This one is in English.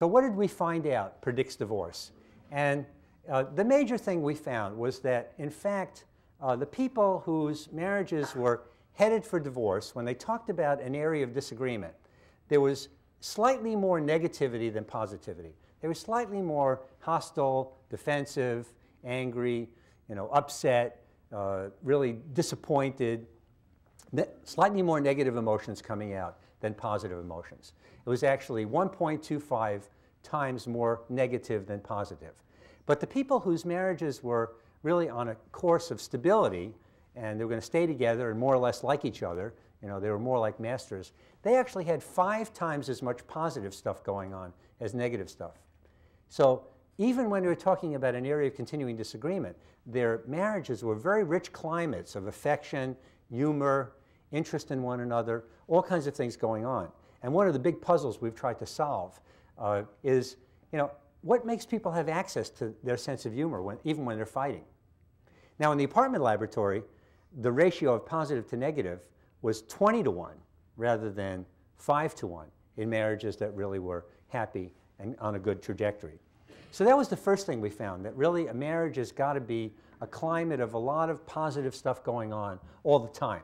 So what did we find out predicts divorce? And uh, the major thing we found was that, in fact, uh, the people whose marriages were headed for divorce, when they talked about an area of disagreement, there was slightly more negativity than positivity. They were slightly more hostile, defensive, angry, you know, upset, uh, really disappointed, slightly more negative emotions coming out than positive emotions. It was actually 1.25 times more negative than positive. But the people whose marriages were really on a course of stability and they were going to stay together and more or less like each other, you know, they were more like masters, they actually had five times as much positive stuff going on as negative stuff. So even when we were talking about an area of continuing disagreement, their marriages were very rich climates of affection, humor, interest in one another, all kinds of things going on. And one of the big puzzles we've tried to solve uh, is, you know, what makes people have access to their sense of humor when, even when they're fighting? Now, in the apartment laboratory, the ratio of positive to negative was 20 to 1 rather than 5 to 1 in marriages that really were happy and on a good trajectory. So that was the first thing we found, that really a marriage has got to be a climate of a lot of positive stuff going on all the time.